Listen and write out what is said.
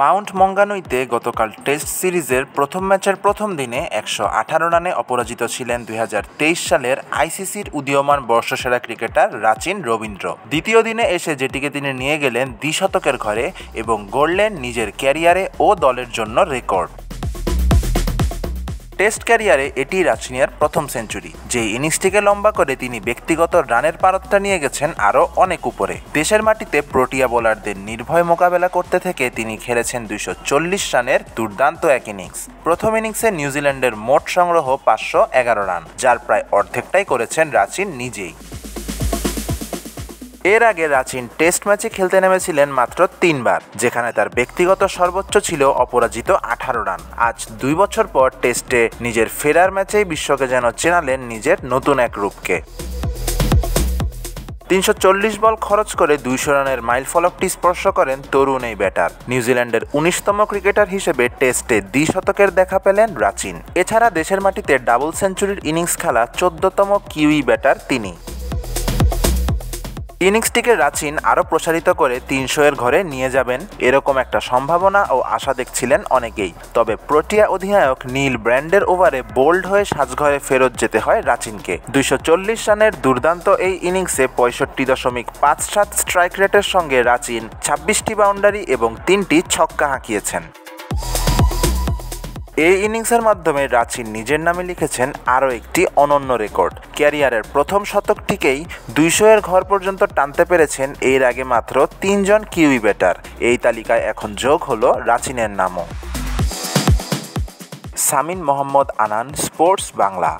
Mount মঙ্গানুইতে গতকাল test সিরিজের প্রথম ম্যাচের প্রথম দিনে একশো আঠারো রানে অপরাজিত ছিলেন দুই হাজার তেইশ সালের আইসিসির উদীয়মান বর্ষসেরা ক্রিকেটার রাচিন রবীন্দ্র। দ্বিতীয় দিনে এসে যেটিকে তিনি নিয়ে গেলেন দ্বিশতকের ঘরে এবং গড়লেন নিজের ক্যারিয়ারে ও দলের জন্য রেকর্ড। টেস্ট ক্যারিয়ারে এটি রাচিনিয়ার প্রথম সেঞ্চুরি। যে ইনিংসটিকে লম্বা করে তিনি ব্যক্তিগত রানের পারতটা নিয়ে গেছেন আরও অনেক উপরে। দেশের মাটিতে প্রোটিয়া বোলারদের নির্ভয় মোকাবেলা করতে থেকে তিনি খেলেছেন দুইশো চল্লিশ রানের দুর্দান্ত এক ইনিংস। প্রথম ইনিংসে নিউজিল্যান্ডের মোট সংগ্রহ পাঁচশো এগারো রান, যার প্রায় অর্ধেকটাই করেছেন রাচিন নিজেই। এর আগে রাচিন টেস্ট ম্যাচে খেলতে নেমেছিলেন মাত্র তিনবার, যেখানে তার ব্যক্তিগত সর্বোচ্চ ছিল অপরাজিত আঠারো রান। আজ দুই বছর পর টেস্টে নিজের ফেরার ম্যাচেই বিশ্বকে যেন চেনালেন নিজের নতুন এক রূপকে। তিনশো চল্লিশ বল খরচ করে দুইশো রানের মাইল ফলকটি স্পর্শ করেন তরুণ এই ব্যাটার। নিউজিল্যান্ডের উনিশতম ক্রিকেটার হিসেবে টেস্টে দ্বিশতকের দেখা পেলেন রাচিন। এছাড়া দেশের মাটিতে ডাবল সেঞ্চুরির ইনিংস খেলা চোদ্দতম কিউই ব্যাটার তিনি। ইনিংসটিকে রাচিন আরও প্রসারিত করে তিনশো এর ঘরে নিয়ে যাবেন এরকম একটা সম্ভাবনা ও আশা দেখছিলেন অনেকেই। তবে প্রোটিয়া অধিনায়ক নীল ব্র্যান্ডের ওভারে বোল্ড হয়ে সাজঘরে ফেরত যেতে হয় রাচিনকে। দুইশো চল্লিশ রানের দুর্দান্ত এই ইনিংসে পঁয়ষট্টি দশমিক পাঁচ সাত স্ট্রাইক রেটের সঙ্গে রাচিন ছাব্বিশটি বাউন্ডারি এবং তিনটি ছক্কা হাঁকিয়েছেন। এই ইনিংসের মাধ্যমে রাঁচি নিজের নামে লিখেছেন আরও একটি অনন্য রেকর্ড। ক্যারিয়ারের প্রথম শতকটিকেই দুইশো এর ঘর পর্যন্ত টানতে পেরেছেন এর আগে মাত্র তিনজন কিউই ব্যাটার। এই তালিকায় এখন যোগ হলো রাচিনের নামও। সামিন মোহাম্মদ আনান, স্পোর্টস বাংলা।